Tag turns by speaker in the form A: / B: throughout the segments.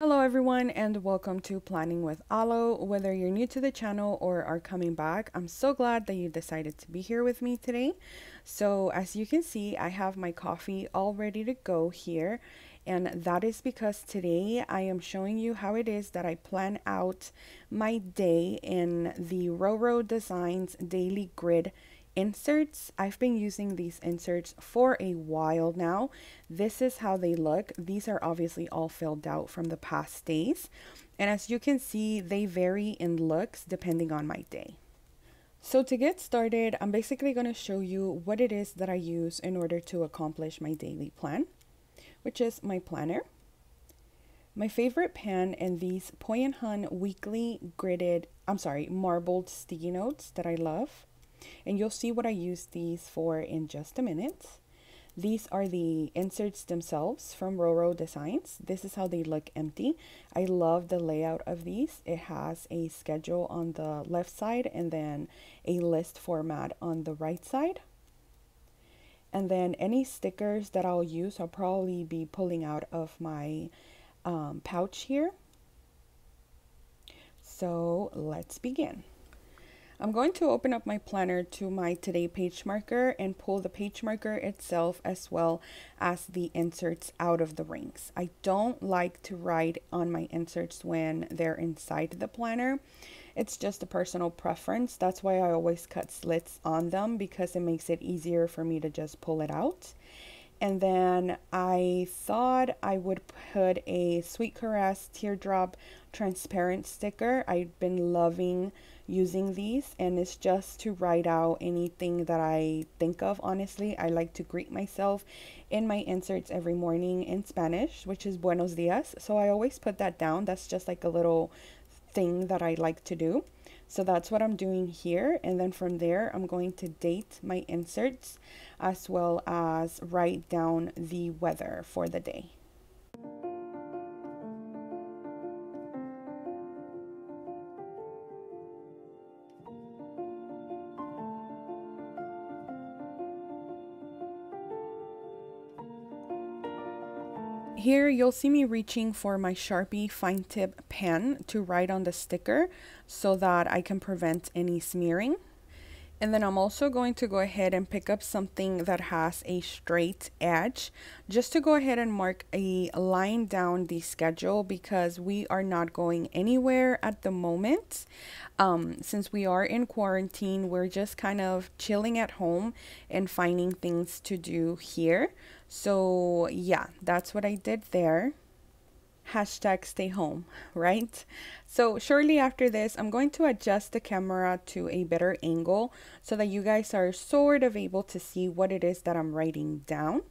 A: Hello everyone and welcome to Planning with Alo. Whether you're new to the channel or are coming back, I'm so glad that you decided to be here with me today. So as you can see, I have my coffee all ready to go here and that is because today I am showing you how it is that I plan out my day in the Rhoro Designs Daily Grid inserts. I've been using these inserts for a while now. This is how they look. These are obviously all filled out from the past days. And as you can see, they vary in looks depending on my day. So to get started, I'm basically going to show you what it is that I use in order to accomplish my daily plan, which is my planner. My favorite pen and these Poi & Hun weekly gridded, I'm sorry, marbled sticky notes that I love. And you'll see what I use these for in just a minute. These are the inserts themselves from Rhoro Designs. This is how they look empty. I love the layout of these. It has a schedule on the left side and then a list format on the right side. And then any stickers that I'll use, I'll probably be pulling out of my um, pouch here. So let's begin. I'm going to open up my planner to my today page marker and pull the page marker itself as well as the inserts out of the rings. I don't like to write on my inserts when they're inside the planner. It's just a personal preference. That's why I always cut slits on them because it makes it easier for me to just pull it out. And then I thought I would put a Sweet Caress teardrop transparent sticker. I've been loving using these and it's just to write out anything that I think of honestly. I like to greet myself in my inserts every morning in Spanish which is buenos dias. So I always put that down. That's just like a little thing that I like to do. So that's what I'm doing here. And then from there I'm going to date my inserts as well as write down the weather for the day Here you'll see me reaching for my Sharpie fine tip pen to write on the sticker so that I can prevent any smearing. And then I'm also going to go ahead and pick up something that has a straight edge just to go ahead and mark a line down the schedule because we are not going anywhere at the moment. Um, since we are in quarantine, we're just kind of chilling at home and finding things to do here. So yeah, that's what I did there hashtag stay home, right? So shortly after this, I'm going to adjust the camera to a better angle so that you guys are sort of able to see what it is that I'm writing down.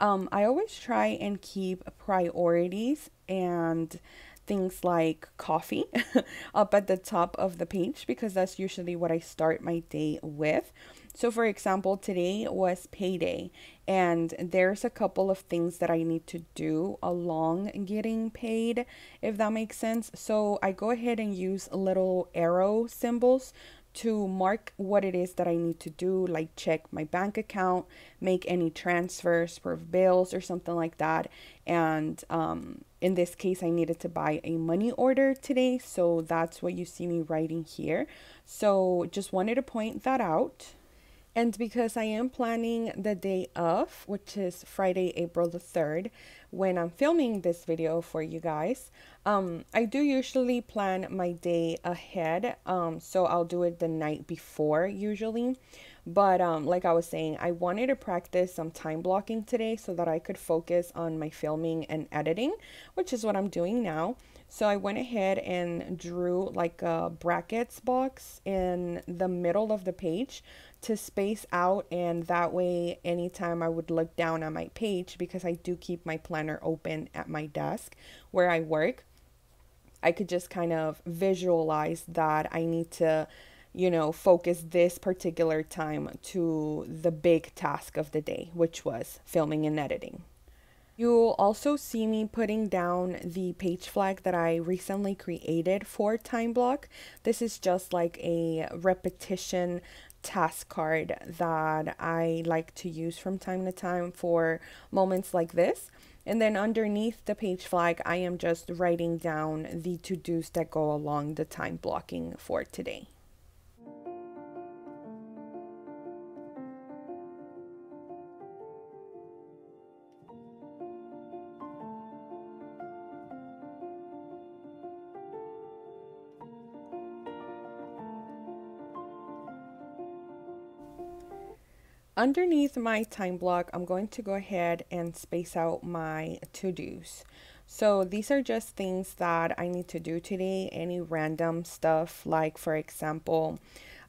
A: Um, I always try and keep priorities and things like coffee up at the top of the page because that's usually what I start my day with. So, for example, today was payday, and there's a couple of things that I need to do along getting paid, if that makes sense. So, I go ahead and use little arrow symbols to mark what it is that I need to do, like check my bank account, make any transfers for bills or something like that. And um, in this case, I needed to buy a money order today. So that's what you see me writing here. So just wanted to point that out. And because I am planning the day of, which is Friday, April the 3rd, when I'm filming this video for you guys, um, I do usually plan my day ahead. Um, so I'll do it the night before usually. But um, like I was saying, I wanted to practice some time blocking today so that I could focus on my filming and editing, which is what I'm doing now. So I went ahead and drew like a brackets box in the middle of the page to space out and that way anytime I would look down at my page because I do keep my planner open at my desk where I work I could just kind of visualize that I need to you know focus this particular time to the big task of the day which was filming and editing You'll also see me putting down the page flag that I recently created for time block. This is just like a repetition task card that I like to use from time to time for moments like this. And then underneath the page flag, I am just writing down the to-dos that go along the time blocking for today. Underneath my time block, I'm going to go ahead and space out my to-dos. So these are just things that I need to do today, any random stuff like for example,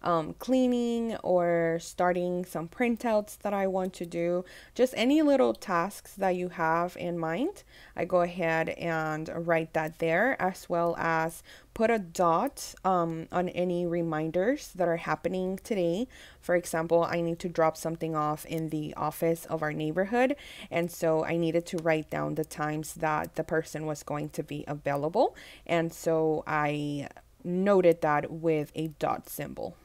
A: um, cleaning or starting some printouts that I want to do, just any little tasks that you have in mind, I go ahead and write that there as well as put a dot um, on any reminders that are happening today. For example, I need to drop something off in the office of our neighborhood, and so I needed to write down the times that the person was going to be available, and so I noted that with a dot symbol.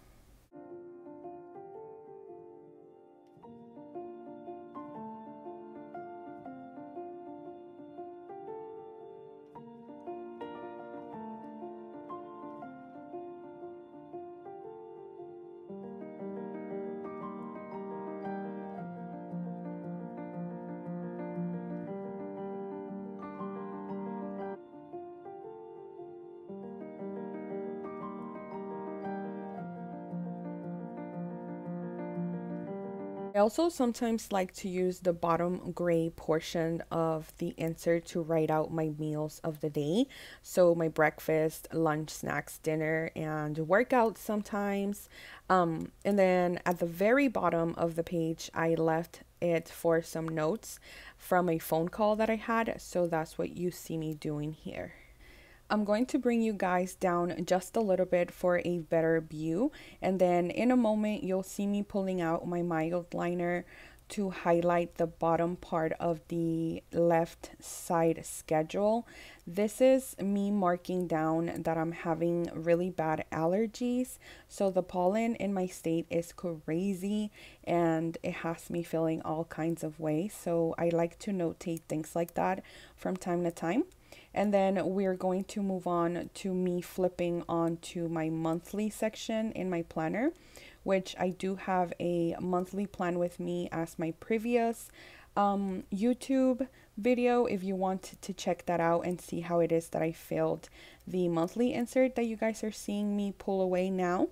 A: I also sometimes like to use the bottom gray portion of the insert to write out my meals of the day. So my breakfast, lunch, snacks, dinner, and workouts sometimes. Um, and then at the very bottom of the page, I left it for some notes from a phone call that I had. So that's what you see me doing here. I'm going to bring you guys down just a little bit for a better view and then in a moment you'll see me pulling out my Mildliner to highlight the bottom part of the left side schedule. This is me marking down that I'm having really bad allergies. So the pollen in my state is crazy and it has me feeling all kinds of ways. So I like to notate things like that from time to time. And then we're going to move on to me flipping onto my monthly section in my planner, which I do have a monthly plan with me as my previous um, YouTube video if you want to check that out and see how it is that I filled the monthly insert that you guys are seeing me pull away now.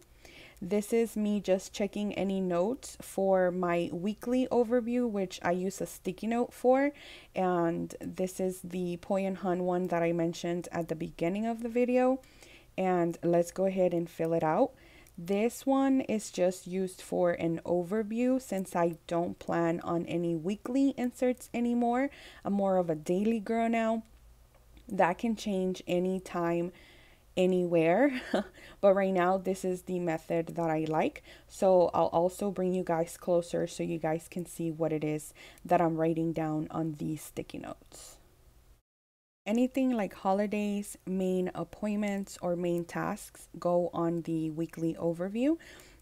A: This is me just checking any notes for my weekly overview, which I use a sticky note for. And this is the Poi and Hun one that I mentioned at the beginning of the video. And let's go ahead and fill it out. This one is just used for an overview since I don't plan on any weekly inserts anymore. I'm more of a daily girl now. That can change anytime anywhere but right now this is the method that I like. So I'll also bring you guys closer so you guys can see what it is that I'm writing down on these sticky notes. Anything like holidays main appointments or main tasks go on the weekly overview.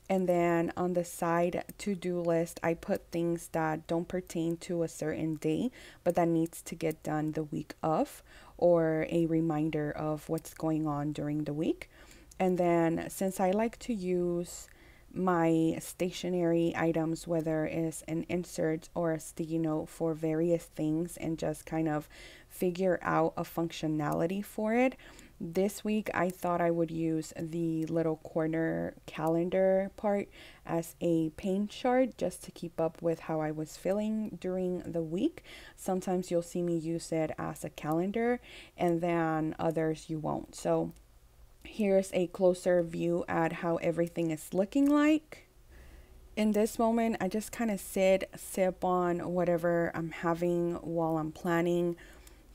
A: And then on the side to-do list I put things that don't pertain to a certain day but that needs to get done the week of or a reminder of what's going on during the week. And then since I like to use my stationery items, whether it's an insert or a sticky note for various things and just kind of figure out a functionality for it. This week I thought I would use the little corner calendar part as a pain chart just to keep up with how I was feeling during the week. Sometimes you'll see me use it as a calendar and then others you won't. So here's a closer view at how everything is looking like. In this moment, I just kind of sit, sip on whatever I'm having while I'm planning,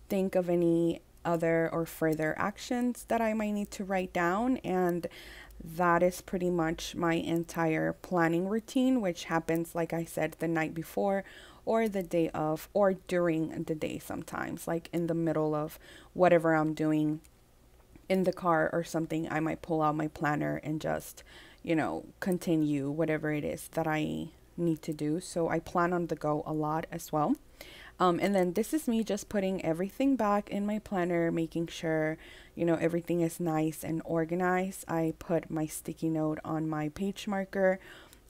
A: think of any other or further actions that I might need to write down and that is pretty much my entire planning routine, which happens, like I said, the night before or the day of or during the day sometimes, like in the middle of whatever I'm doing in the car or something. I might pull out my planner and just, you know, continue whatever it is that I need to do. So I plan on the go a lot as well. Um, and then this is me just putting everything back in my planner, making sure, you know, everything is nice and organized. I put my sticky note on my page marker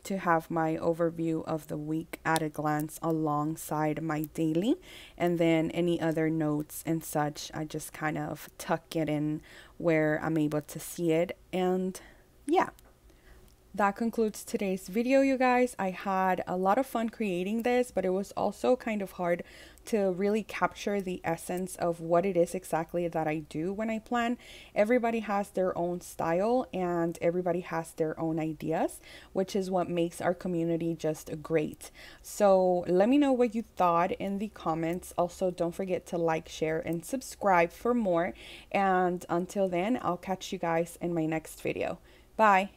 A: to have my overview of the week at a glance alongside my daily. And then any other notes and such I just kind of tuck it in where I'm able to see it. And yeah that concludes today's video you guys. I had a lot of fun creating this but it was also kind of hard to really capture the essence of what it is exactly that i do when i plan. Everybody has their own style and everybody has their own ideas which is what makes our community just great. So let me know what you thought in the comments. Also don't forget to like share and subscribe for more. And until then i'll catch you guys in my next video. Bye